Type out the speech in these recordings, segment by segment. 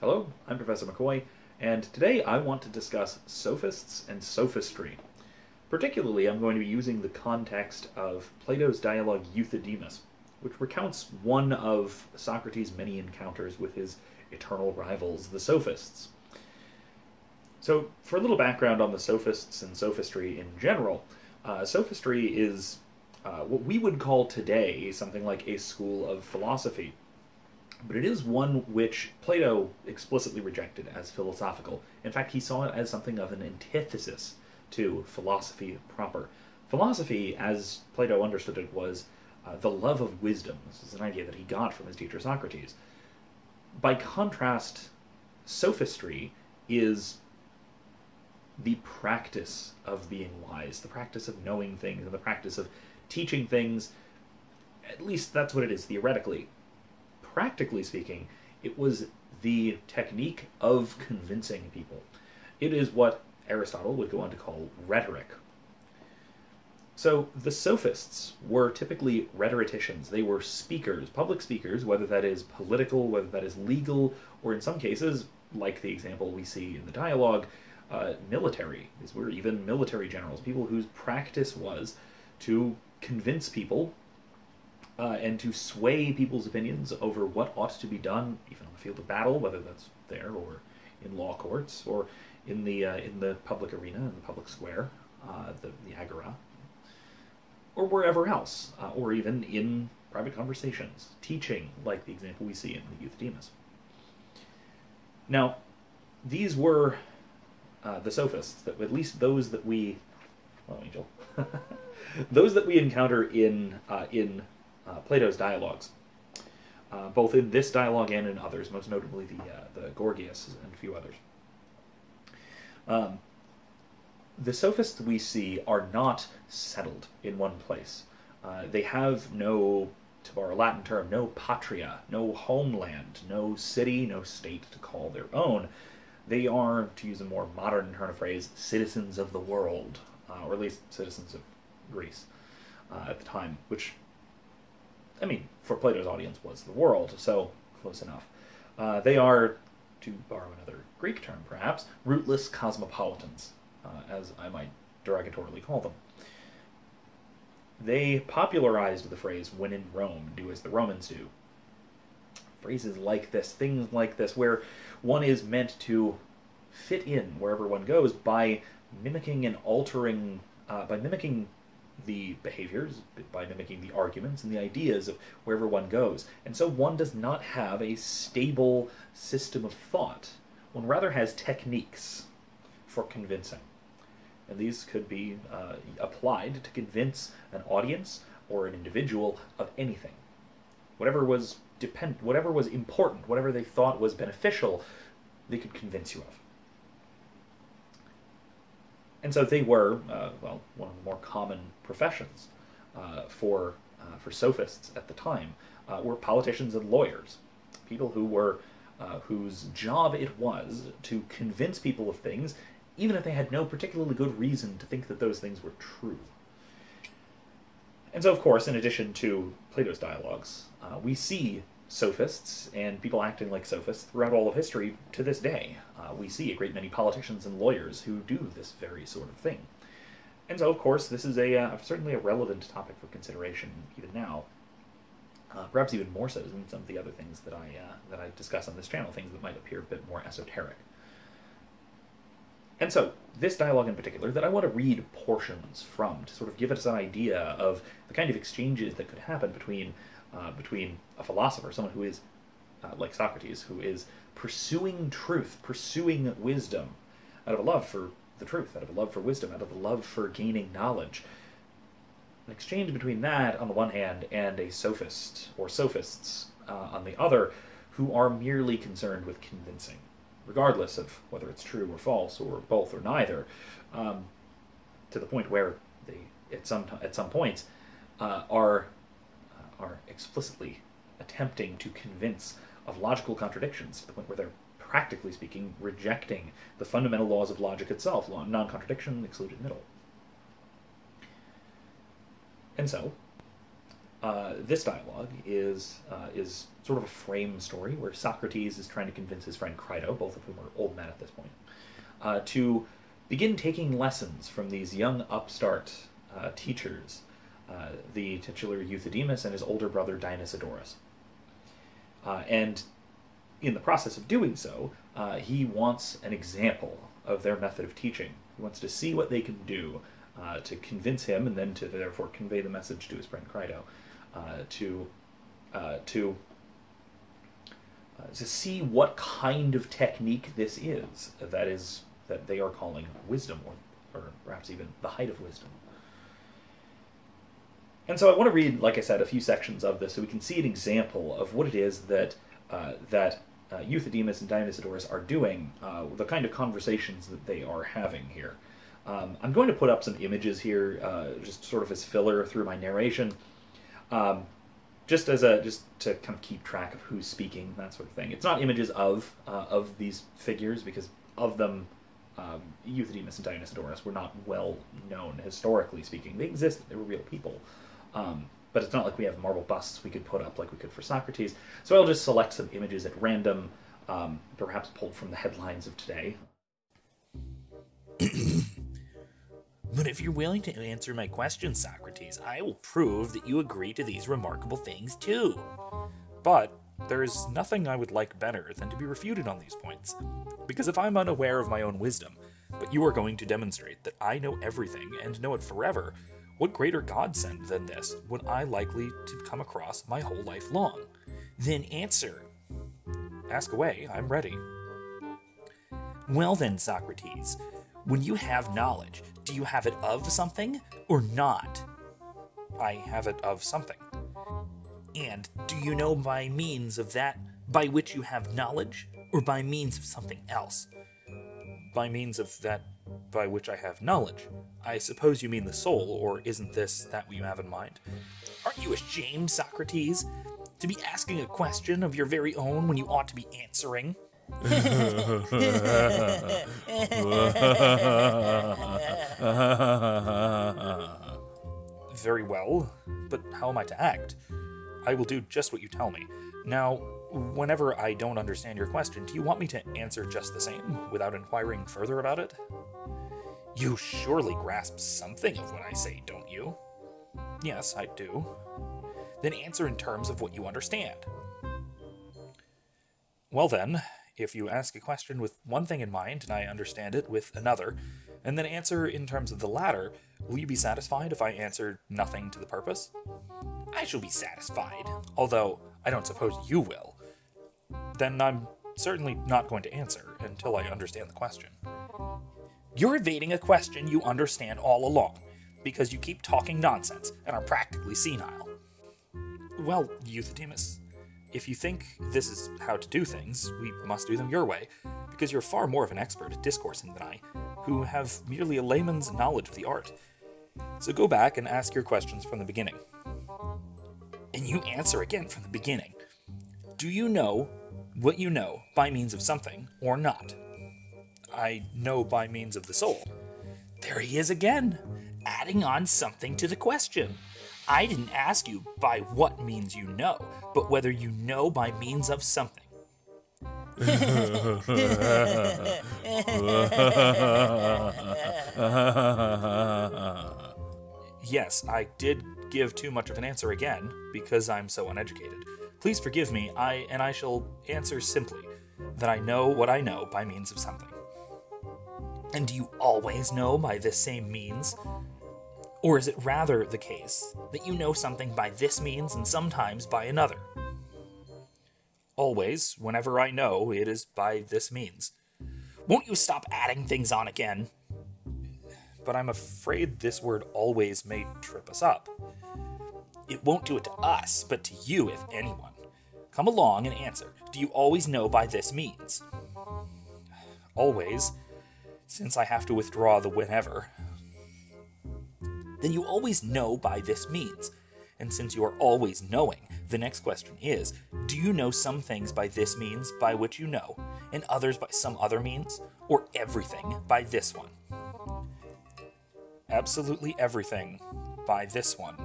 Hello, I'm Professor McCoige, and today I want to discuss sophists and sophistry. Particularly, I'm going to be using the context of Plato's dialogue Euthydemus, which recounts one of Socrates' many encounters with his eternal rivals, the sophists. So, for a little background on the sophists and sophistry in general, uh, sophistry is uh, what we would call today something like a school of philosophy but it is one which Plato explicitly rejected as philosophical. In fact, he saw it as something of an antithesis to philosophy proper. Philosophy, as Plato understood it, was uh, the love of wisdom. This is an idea that he got from his teacher Socrates. By contrast, sophistry is the practice of being wise, the practice of knowing things, and the practice of teaching things. At least that's what it is theoretically practically speaking, it was the technique of convincing people. It is what Aristotle would go on to call rhetoric. So the sophists were typically rhetoricians. They were speakers, public speakers, whether that is political, whether that is legal, or in some cases, like the example we see in the dialogue, uh, military. These were even military generals, people whose practice was to convince people uh, and to sway people's opinions over what ought to be done, even on the field of battle, whether that's there or in law courts or in the uh, in the public arena, in the public square, uh, the, the agora, or wherever else, uh, or even in private conversations, teaching, like the example we see in the Euthydemus. Now, these were uh, the sophists, that at least those that we, Angel, those that we encounter in uh, in Plato's dialogues, uh, both in this dialogue and in others, most notably the, uh, the Gorgias and a few others. Um, the sophists we see are not settled in one place. Uh, they have no, to borrow a Latin term, no patria, no homeland, no city, no state to call their own. They are, to use a more modern turn of phrase, citizens of the world, uh, or at least citizens of Greece uh, at the time, which I mean, for Plato's audience was the world, so close enough. Uh, they are, to borrow another Greek term perhaps, rootless cosmopolitans, uh, as I might derogatorily call them. They popularized the phrase, when in Rome, do as the Romans do. Phrases like this, things like this, where one is meant to fit in wherever one goes by mimicking and altering, uh, by mimicking the behaviors by mimicking the arguments and the ideas of wherever one goes. And so one does not have a stable system of thought. One rather has techniques for convincing. And these could be uh, applied to convince an audience or an individual of anything. Whatever was depend whatever was important, whatever they thought was beneficial, they could convince you of. And so they were, uh, well, one of the more common professions uh, for, uh, for sophists at the time uh, were politicians and lawyers, people who were, uh, whose job it was to convince people of things, even if they had no particularly good reason to think that those things were true. And so, of course, in addition to Plato's dialogues, we see sophists and people acting like sophists throughout all of history to this day. Uh, we see a great many politicians and lawyers who do this very sort of thing. And so, of course, this is a uh, certainly a relevant topic for consideration even now. Uh, perhaps even more so than some of the other things that I uh, that I discuss on this channel, things that might appear a bit more esoteric. And so, this dialogue in particular, that I want to read portions from to sort of give us an idea of the kind of exchanges that could happen between uh, between a philosopher, someone who is uh, like Socrates, who is pursuing truth, pursuing wisdom, out of a love for the truth, out of a love for wisdom, out of a love for gaining knowledge. An exchange between that on the one hand and a sophist or sophists uh, on the other, who are merely concerned with convincing, regardless of whether it's true or false or both or neither, um, to the point where they, at some at some points, uh, are are explicitly attempting to convince of logical contradictions to the point where they're practically speaking rejecting the fundamental laws of logic itself non-contradiction excluded middle. And so uh, this dialogue is uh, is sort of a frame story where Socrates is trying to convince his friend Crito, both of whom are old men at this point, uh, to begin taking lessons from these young upstart uh, teachers, uh, the titular Euthydemus and his older brother Dionysodorus. Uh, and in the process of doing so, he wants an example of their method of teaching. He wants to see what they can do uh, to convince him and then to therefore convey the message to his friend Crito uh, to uh, to uh, to see what kind of technique this is that is that they are calling wisdom or or perhaps even the height of wisdom. And so I want to read, like I said, a few sections of this so we can see an example of what it is that uh, that uh, Euthydemus and Dionysodorus are doing, uh, the kind of conversations that they are having here. Um, I'm going to put up some images here, uh, just sort of as filler through my narration, um, just as a just to kind of keep track of who's speaking, that sort of thing. It's not images of uh, of these figures because of them, um, Euthydemus and Dionysodorus were not well known historically speaking. They existed; they were real people. Um, but it's not like we have marble busts we could put up like we could for Socrates. So I'll just select some images at random, um, perhaps pulled from the headlines of today. But if you're willing to answer my question, Socrates, I will prove that you agree to these remarkable things too. But there is nothing I would like better than to be refuted on these points. Because if I'm unaware of my own wisdom, but you are going to demonstrate that I know everything and know it forever, what greater godsend than this would I likely to come across my whole life long? Then answer. Ask away, I'm ready. Well then, Socrates, when you have knowledge, do you have it of something or not? I have it of something. And do you know by means of that by which you have knowledge, or by means of something else? By means of that by which I have knowledge. I suppose you mean the soul, or isn't this that what you have in mind? Aren't you ashamed, Socrates, to be asking a question of your very own when you ought to be answering? Very well, but how am I to act? I will do just what you tell me. Now, whenever I don't understand your question, do you want me to answer just the same without inquiring further about it? You surely grasp something of what I say, don't you? Yes, I do. Then answer in terms of what you understand. Well, then, if you ask a question with one thing in mind and I understand it with another, and then answer in terms of the latter, will you be satisfied if I answer nothing to the purpose? I shall be satisfied, although I don't suppose you will. Then I'm certainly not going to answer until I understand the question. You're evading a question you understand all along, because you keep talking nonsense and are practically senile. Well, Euthydemus, if you think this is how to do things, we must do them your way, because you're far more of an expert at discoursing than I, who have merely a layman's knowledge of the art. So go back and ask your questions from the beginning. And you answer again from the beginning. Do you know what you know by means of something or not? I know by means of the soul. There he is again, adding on something to the question. I didn't ask you by what means you know, but whether you know by means of something. yes, I did give too much of an answer again, because I'm so uneducated. Please forgive me, I and I shall answer simply that I know what I know by means of something. And do you always know by this same means? Or is it rather the case that you know something by this means and sometimes by another? Always, whenever I know, it is by this means. Won't you stop adding things on again? But I'm afraid this word always may trip us up. It won't do it to us, but to you, if anyone. Come along and answer. Do you always know by this means? Always since I have to withdraw the whenever. Then you always know by this means. And since you are always knowing, the next question is Do you know some things by this means by which you know, and others by some other means, or everything by this one? Absolutely everything by this one.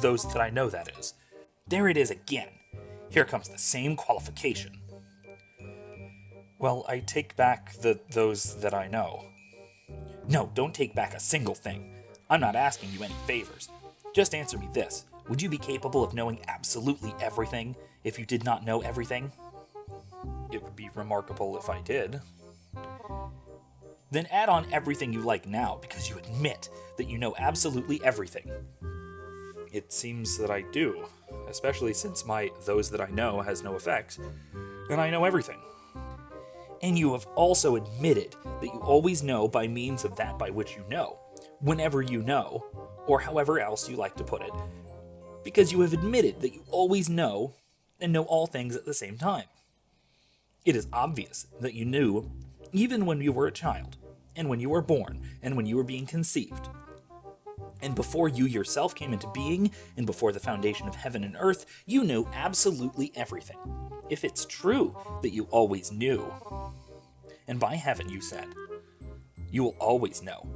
Those that I know, that is. There it is again. Here comes the same qualification. Well, I take back the those that I know. No, don't take back a single thing. I'm not asking you any favors. Just answer me this. Would you be capable of knowing absolutely everything if you did not know everything? It would be remarkable if I did. Then add on everything you like now because you admit that you know absolutely everything. It seems that I do, especially since my those that I know has no effect, and I know everything. And you have also admitted that you always know by means of that by which you know, whenever you know, or however else you like to put it, because you have admitted that you always know and know all things at the same time. It is obvious that you knew even when you were a child, and when you were born, and when you were being conceived. And before you yourself came into being, and before the foundation of heaven and earth, you knew absolutely everything. If it's true that you always knew. And by heaven, you said, you will always know,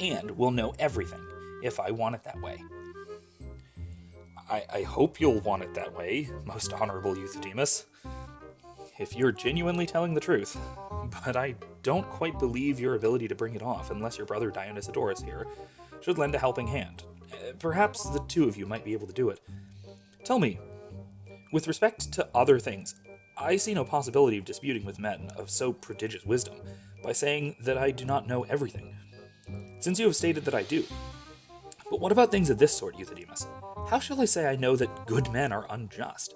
and will know everything if I want it that way. I, I hope you'll want it that way, most honorable Euthydemus if you're genuinely telling the truth. But I don't quite believe your ability to bring it off unless your brother Dionysodorus here should lend a helping hand. Perhaps the two of you might be able to do it. Tell me, with respect to other things, I see no possibility of disputing with men of so prodigious wisdom by saying that I do not know everything, since you have stated that I do. But what about things of this sort, Euthydemus? How shall I say I know that good men are unjust?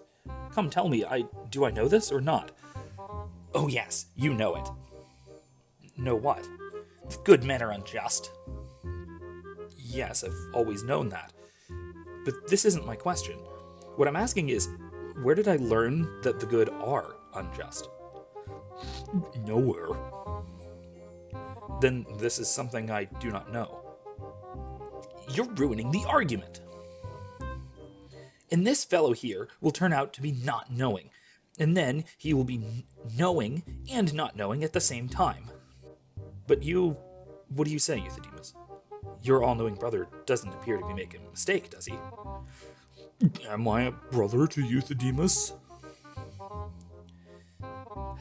Come tell me, I do I know this or not? Oh yes, you know it. Know what? Good men are unjust. Yes, I've always known that. But this isn't my question. What I'm asking is, where did I learn that the good are unjust? Nowhere. Then this is something I do not know. You're ruining the argument. And this fellow here will turn out to be not knowing, and then he will be knowing and not knowing at the same time. But you, what do you say, Euthydemus? Your all knowing brother doesn't appear to be making a mistake, does he? Am I a brother to Euthydemus?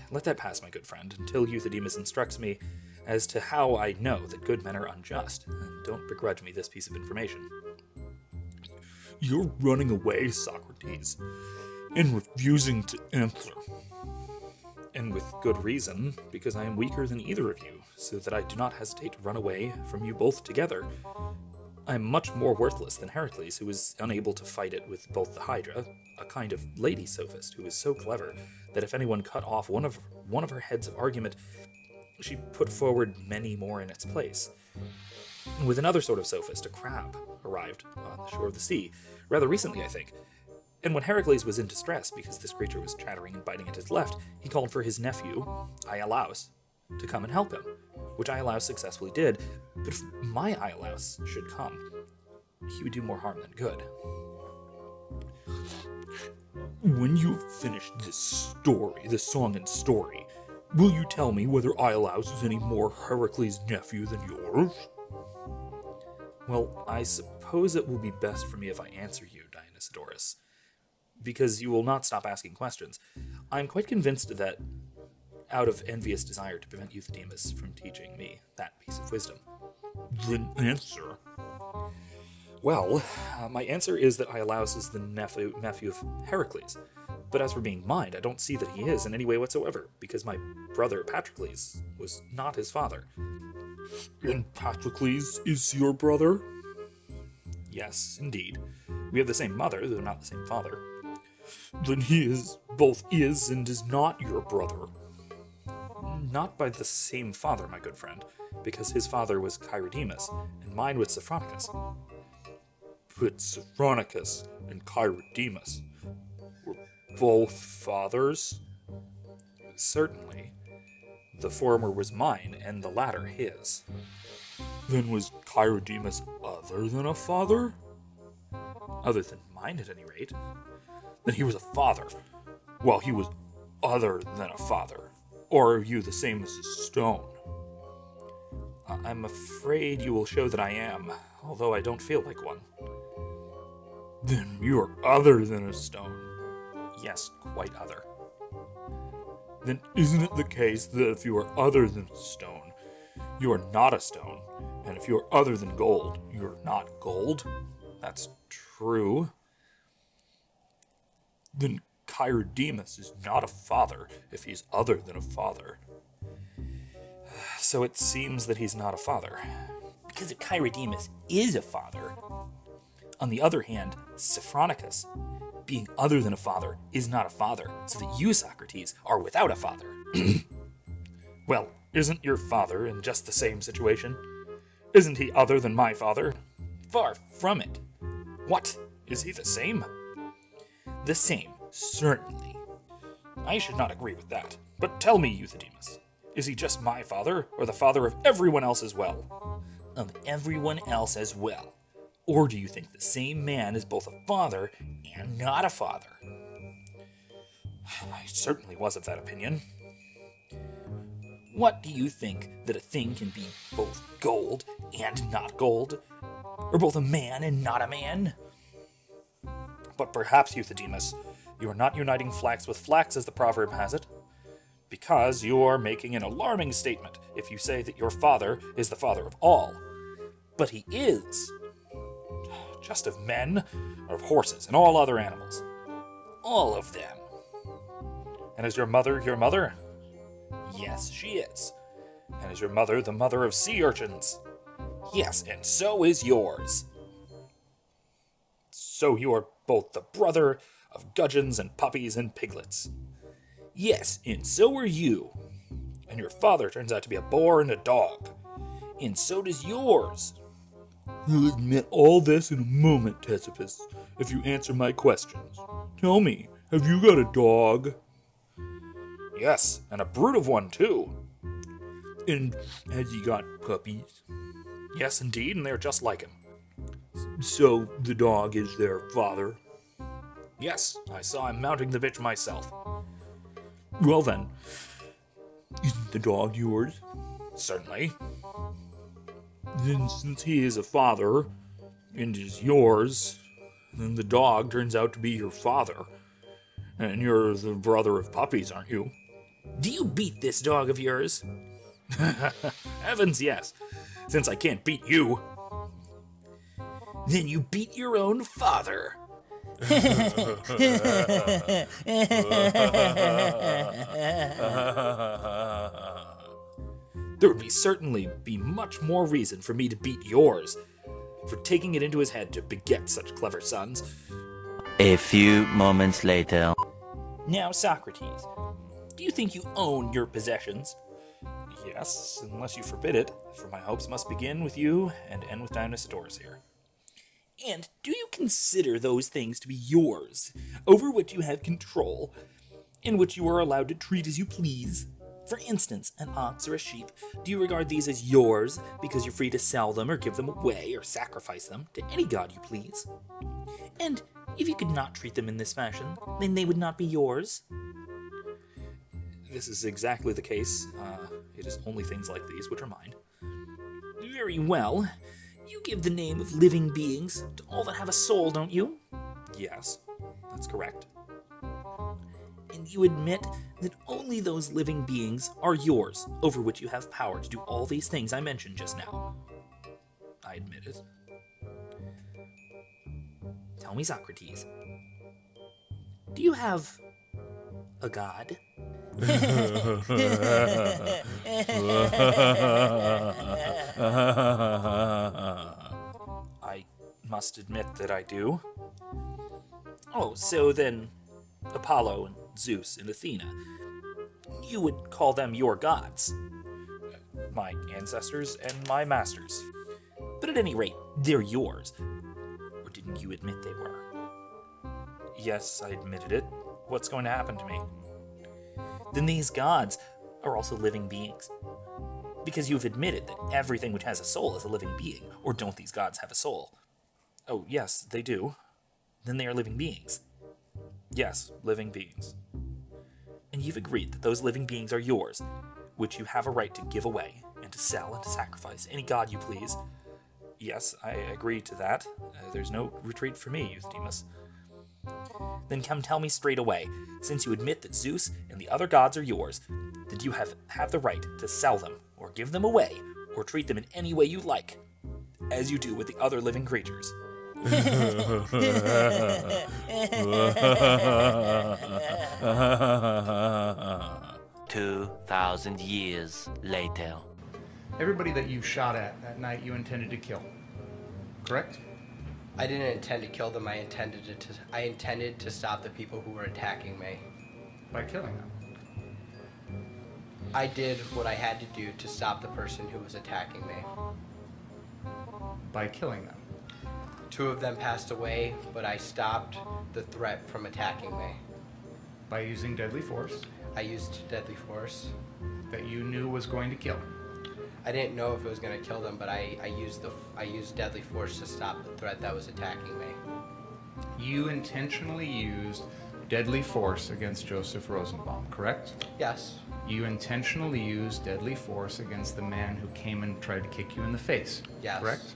Let that pass, my good friend, until Euthydemus instructs me as to how I know that good men are unjust, and don't begrudge me this piece of information. You're running away, Socrates, and refusing to answer. And with good reason, because I am weaker than either of you, so that I do not hesitate to run away from you both together. I am much more worthless than Heracles, who is unable to fight it with both the Hydra, a kind of lady sophist who is so clever that if anyone cut off one of one of her heads of argument, she put forward many more in its place. With another sort of sophist, a crab, arrived on the shore of the sea, rather recently, I think. And when Heracles was in distress because this creature was chattering and biting at his left, he called for his nephew, Iolaus, to come and help him, which Iolaus successfully did. But if my Iolaus should come, he would do more harm than good. When you've finished this story, this song and story, will you tell me whether Iolaus is any more Heracles' nephew than yours? Well, I suppose it will be best for me if I answer you, Dionysodorus, because you will not stop asking questions. I'm quite convinced that, out of envious desire to prevent Euthydemus from teaching me that piece of wisdom. the answer. Well, uh, my answer is that Iolaus is the nephew, nephew of Heracles. But as for being mine, I don't see that he is in any way whatsoever, because my brother Patrocles was not his father. And Patrocles is your brother? Yes, indeed. We have the same mother, though not the same father. Then he is both is and is not your brother. Not by the same father, my good friend, because his father was Cheirodemus, and mine was Sophronicus. But Sophronicus and Cheirodemus were both fathers? Certainly. The former was mine, and the latter his. Then was Cheirodemus other than a father? Other than mine, at any rate. Then he was a father, while he was other than a father. Or are you the same as a stone? I'm afraid you will show that I am, although I don't feel like one. Then you're other than a stone. Yes, quite other. Then isn't it the case that if you are other than a stone, you are not a stone? And if you are other than gold, you're not gold? That's true. Then Cheirodemus is not a father if he's other than a father. So it seems that he's not a father. Because if Cheirodemus is a father, on the other hand, Sophronicus, being other than a father, is not a father, so that you, Socrates, are without a father. well, isn't your father in just the same situation? Isn't he other than my father? Far from it. What? Is he the same? The same, certainly. I should not agree with that. But tell me, Euthydemus, is he just my father, or the father of everyone else as well? Of everyone else as well. Or do you think the same man is both a father and not a father? I certainly was of that opinion. What do you think that a thing can be both gold and not gold? Or both a man and not a man? But perhaps, Euthydemus, you are not uniting flax with flax as the proverb has it, because you are making an alarming statement if you say that your father is the father of all. But he is. Just of men, or of horses, and all other animals. All of them. And is your mother your mother? Yes, she is. And is your mother the mother of sea urchins? Yes, and so is yours. So you are both the brother of gudgeons and puppies and piglets. Yes, and so are you. And your father turns out to be a boar and a dog. And so does yours. You'll admit all this in a moment, Ctesippus, if you answer my questions. Tell me, have you got a dog? Yes, and a brute of one, too. And has he got puppies? Yes, indeed, and they're just like him. So the dog is their father? Yes, I saw him mounting the bitch myself. Well then, isn't the dog yours? Certainly. Then, since he is a father and is yours, then the dog turns out to be your father. And you're the brother of puppies, aren't you? Do you beat this dog of yours? Heavens, yes. Since I can't beat you. Then you beat your own father. there would be certainly be much more reason for me to beat yours, for taking it into his head to beget such clever sons. A few moments later. Now, Socrates, do you think you own your possessions? Yes, unless you forbid it, for my hopes must begin with you and end with Dionysodorus here. And do you consider those things to be yours, over which you have control, in which you are allowed to treat as you please? For instance, an ox or a sheep, do you regard these as yours because you're free to sell them or give them away or sacrifice them to any god you please? And if you could not treat them in this fashion, then they would not be yours? This is exactly the case. Uh, it is only things like these which are mine. Very well. You give the name of living beings to all that have a soul, don't you? Yes, that's correct. And you admit that only those living beings are yours, over which you have power to do all these things I mentioned just now. I admit it. Tell me, Socrates, do you have a god? I must admit that I do. Oh, so then Apollo and Zeus and Athena, you would call them your gods? My ancestors and my masters. But at any rate, they're yours. Or didn't you admit they were? Yes, I admitted it. What's going to happen to me? Then these gods are also living beings. Because you've admitted that everything which has a soul is a living being, or don't these gods have a soul? Oh, yes, they do. Then they are living beings. Yes, living beings. And you've agreed that those living beings are yours, which you have a right to give away, and to sell and to sacrifice any god you please. Yes, I agree to that. Uh, there's no retreat for me, Euthydemus. Then come tell me straight away, since you admit that Zeus and the other gods are yours, that you have, have the right to sell them, or give them away, or treat them in any way you like, as you do with the other living creatures. Two thousand years later. Everybody that you shot at that night, you intended to kill. Correct? I didn't intend to kill them. I intended to. I intended to stop the people who were attacking me. By killing them. I did what I had to do to stop the person who was attacking me. By killing them. Two of them passed away, but I stopped the threat from attacking me. By using deadly force I used deadly force. that you knew was going to kill. I didn't know if it was gonna kill them, but I, I used the I used deadly force to stop the threat that was attacking me. You intentionally used deadly force against Joseph Rosenbaum, correct? Yes. You intentionally used deadly force against the man who came and tried to kick you in the face, Yes. correct?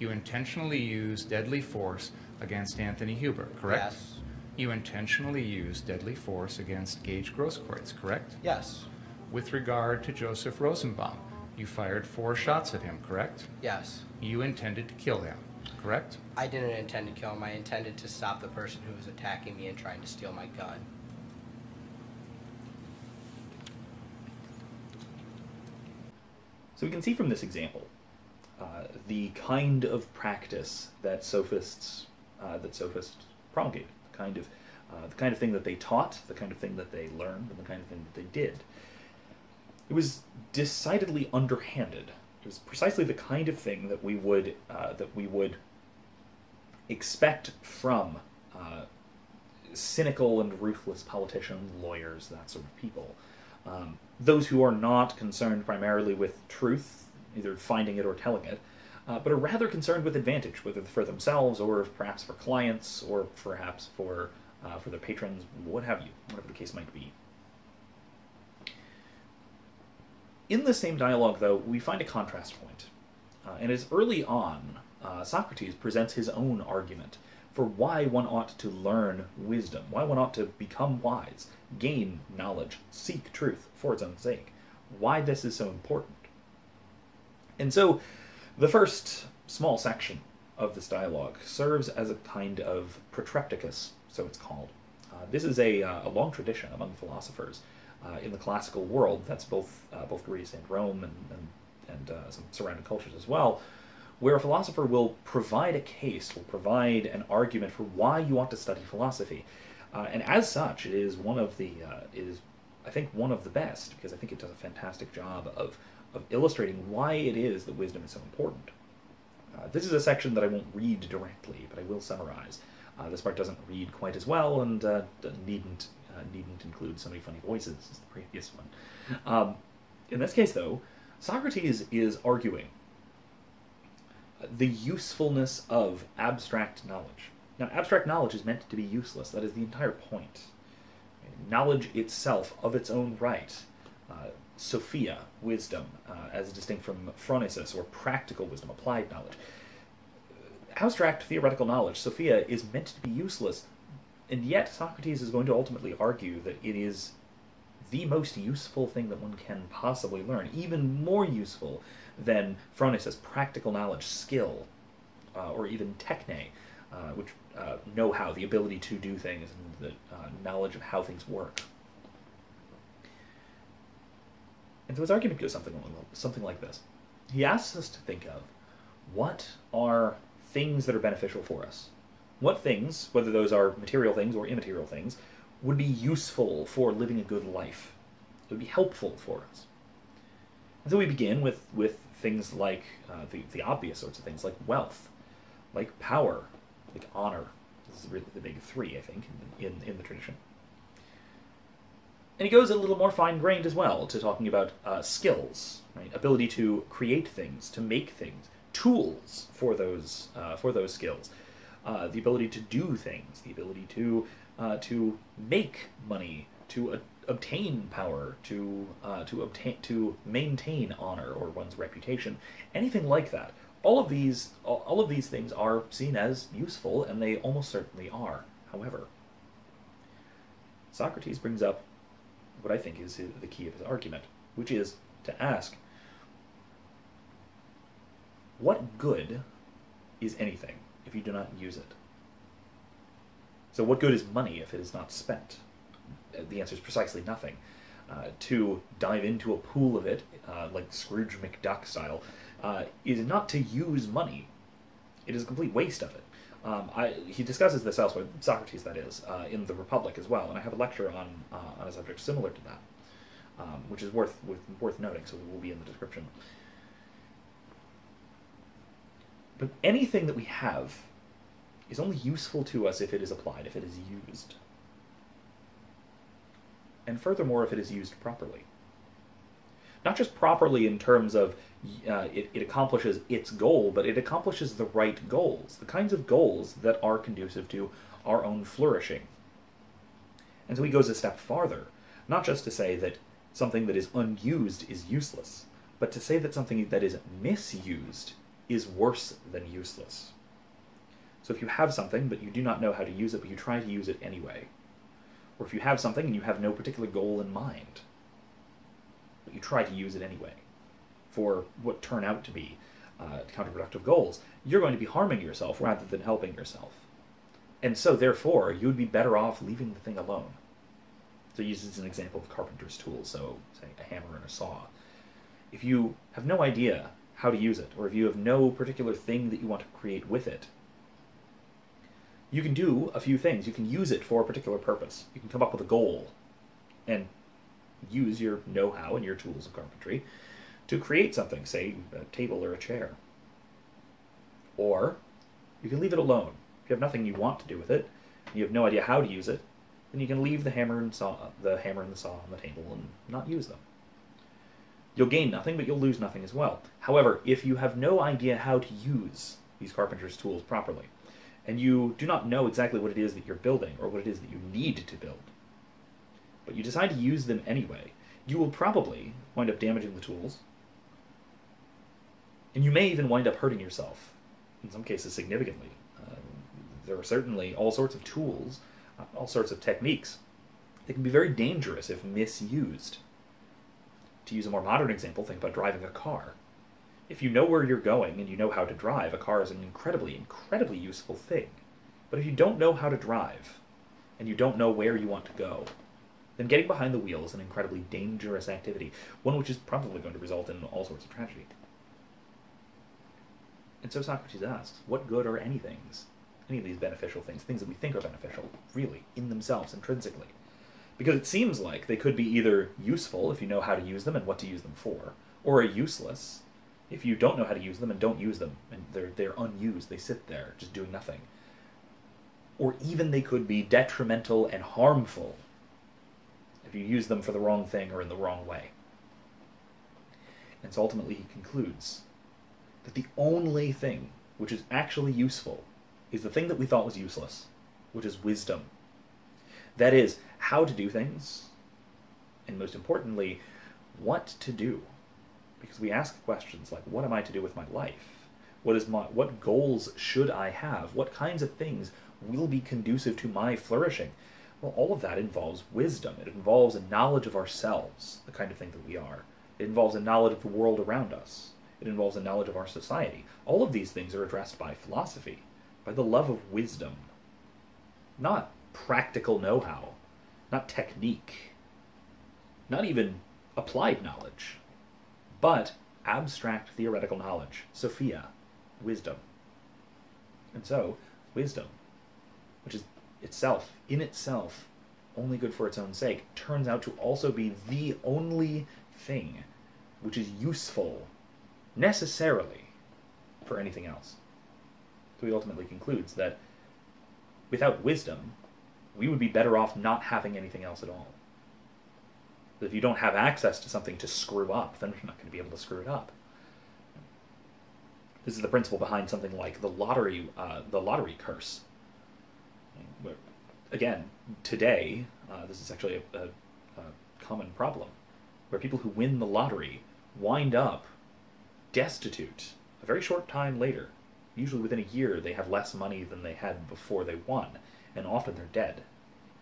You intentionally used deadly force against Anthony Huber, correct? Yes. You intentionally used deadly force against Gage Grosskreutz, correct? Yes. With regard to Joseph Rosenbaum, you fired four shots at him, correct? Yes. You intended to kill him, correct? I didn't intend to kill him. I intended to stop the person who was attacking me and trying to steal my gun. So we can see from this example uh, the kind of practice that sophists uh, that sophists promulgated, the kind of uh, the kind of thing that they taught, the kind of thing that they learned, and the kind of thing that they did. It was decidedly underhanded. It was precisely the kind of thing that we would uh, that we would expect from uh, cynical and ruthless politicians, lawyers, that sort of people. Um, those who are not concerned primarily with truth, either finding it or telling it, uh, but are rather concerned with advantage, whether for themselves or perhaps for clients or perhaps for uh, for their patrons, what have you, whatever the case might be. In the same dialogue, though, we find a contrast point. Uh, and as early on, uh, Socrates presents his own argument for why one ought to learn wisdom, why one ought to become wise, gain knowledge, seek truth for its own sake, why this is so important. And so, the first small section of this dialogue serves as a kind of protrepticus, so it's called. Uh, this is a, uh, a long tradition among philosophers uh, in the classical world, that's both, uh, both Greece and Rome and, and, and uh, some surrounding cultures as well, where a philosopher will provide a case, will provide an argument for why you ought to study philosophy. Uh, and as such, it is one of the, uh, is, I think, one of the best, because I think it does a fantastic job of, of illustrating why it is that wisdom is so important. Uh, this is a section that I won't read directly, but I will summarize. This part doesn't read quite as well, and needn't needn't include so many funny voices as the previous one. Um, in this case, though, Socrates is arguing the usefulness of abstract knowledge. Now, abstract knowledge is meant to be useless. That is the entire point. Knowledge itself, of its own right, uh, Sophia, wisdom, uh, as distinct from phronesis, or practical wisdom, applied knowledge. Abstract theoretical knowledge, Sophia, is meant to be useless, and yet Socrates is going to ultimately argue that it is the most useful thing that one can possibly learn, even more useful than phronesis, practical knowledge, skill, uh, or even techne, uh, which uh, know-how, the ability to do things, and the uh, knowledge of how things work. And so his argument goes something something like this. He asks us to think of what are things that are beneficial for us. What things, whether those are material things or immaterial things, would be useful for living a good life? It would be helpful for us. And so we begin with, with things like uh, the, the obvious sorts of things, like wealth, like power, like honor. This is really the big three, I think, in, in, in the tradition. And he goes a little more fine grained as well to talking about uh, skills, right? Ability to create things, to make things, tools for those uh, for those skills, uh, the ability to do things, the ability to uh, to make money, to obtain power, to uh, to obtain to maintain honor or one's reputation, anything like that. all of these all of these things are seen as useful, and they almost certainly are. However, Socrates brings up what I think is the key of his argument, which is to ask what good is anything if you do not use it? So, what good is money if it is not spent? Uh, The answer is precisely nothing. Uh, to dive into a pool of it, uh, like Scrooge McDuck style, uh, is not to use money. It is a complete waste of it. Um, I, he discusses this elsewhere, Socrates, that is, uh, in the Republic as well, and I have a lecture on uh, on a subject similar to that, um, which is worth worth, worth noting. So it will be in the description. But anything that we have is only useful to us if it is applied, if it is used. And furthermore, if it is used properly. Not just properly in terms of uh, it, it accomplishes its goal, but it accomplishes the right goals, the kinds of goals that are conducive to our own flourishing. And so he goes a step farther, not just to say that something that is unused is useless, but to say that something that is misused is worse than useless. So if you have something, but you do not know how to use it, but you try to use it anyway, or if you have something and you have no particular goal in mind, but you try to use it anyway for what turn out to be uh, counterproductive goals, you're going to be harming yourself rather than helping yourself. And so, therefore, you would be better off leaving the thing alone. So, he uses an example of carpenter's tools, so, say, a hammer and a saw. If you have no idea how to use it, or if you have no particular thing that you want to create with it, you can do a few things. You can use it for a particular purpose. You can come up with a goal and use your know how and your tools of carpentry to create something, say a table or a chair. Or you can leave it alone. If you have nothing you want to do with it, and you have no idea how to use it, then you can leave the hammer and saw the hammer and the saw on the table and not use them. You'll gain nothing, but you'll lose nothing as well. However, if you have no idea how to use these carpenter's tools properly, and you do not know exactly what it is that you're building or what it is that you need to build, but you decide to use them anyway, you will probably wind up damaging the tools, and you may even wind up hurting yourself, in some cases significantly. Um, there are certainly all sorts of tools, uh, all sorts of techniques that can be very dangerous if misused. To use a more modern example, think about driving a car. If you know where you're going and you know how to drive, a car is an incredibly, incredibly useful thing. But if you don't know how to drive, and you don't know where you want to go, then getting behind the wheel is an incredibly dangerous activity, one which is probably going to result in all sorts of tragedy. And so Socrates asks, what good are any things, any of these beneficial things, things that we think are beneficial, really, in themselves, intrinsically? Because it seems like they could be either useful if you know how to use them and what to use them for, or useless if you don't know how to use them and don't use them, and they're, they're unused, they sit there just doing nothing. Or even they could be detrimental and harmful if you use them for the wrong thing or in the wrong way. And so ultimately he concludes that the only thing which is actually useful is the thing that we thought was useless, which is wisdom. That is, how to do things, and most importantly, what to do. Because we ask questions like, what am I to do with my life? What is my what goals should I have? What kinds of things will be conducive to my flourishing? Well, all of that involves wisdom. It involves a knowledge of ourselves, the kind of thing that we are. It involves a knowledge of the world around us. It involves a knowledge of our society. All of these things are addressed by philosophy, by the love of wisdom. Not practical know how, not technique, not even applied knowledge, but abstract theoretical knowledge, Sophia, wisdom. And so, wisdom, which is itself, in itself, only good for its own sake, turns out to also be the only thing which is useful necessarily for anything else. So he ultimately concludes that without wisdom, we would be better off not having anything else at all. But if you don't have access to something to screw up, then you're not going to be able to screw it up. This is the principle behind something like the lottery, uh, the lottery curse. Where, again, today, uh, this is actually a, a, a common problem, where people who win the lottery wind up destitute a very short time later, usually within a year, they have less money than they had before they won, and often they're dead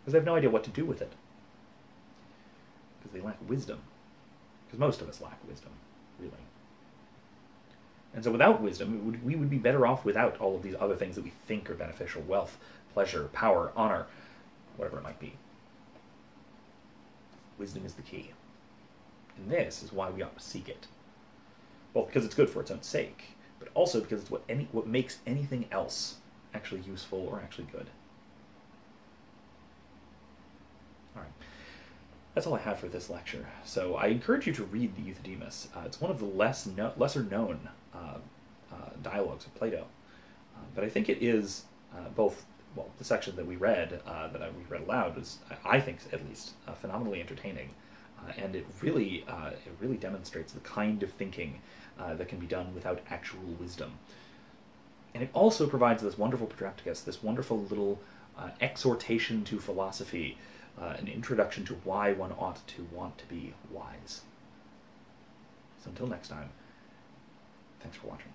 because they have no idea what to do with it. Because they lack wisdom. Because most of us lack wisdom, really. And so without wisdom, would, we would be better off without all of these other things that we think are beneficial wealth, pleasure, power, honor, whatever it might be. Wisdom is the key. And this is why we ought to seek it. well because it's good for its own sake, but also because it's what, any, what makes anything else actually useful or actually good. All right. That's all I have for this lecture. So I encourage you to read the Euthydemus. Uh, it's one of the less no, lesser known uh, uh, dialogues of Plato, uh, but I think it is uh, both. Well, the section that we read, uh, that we read aloud, was I think at least phenomenally entertaining, and it really it really demonstrates the kind of thinking that can be done without actual wisdom. And it also provides this wonderful protrepticus, this wonderful little exhortation to philosophy uh, an introduction to why one ought to want to be wise. So until next time, thanks for watching.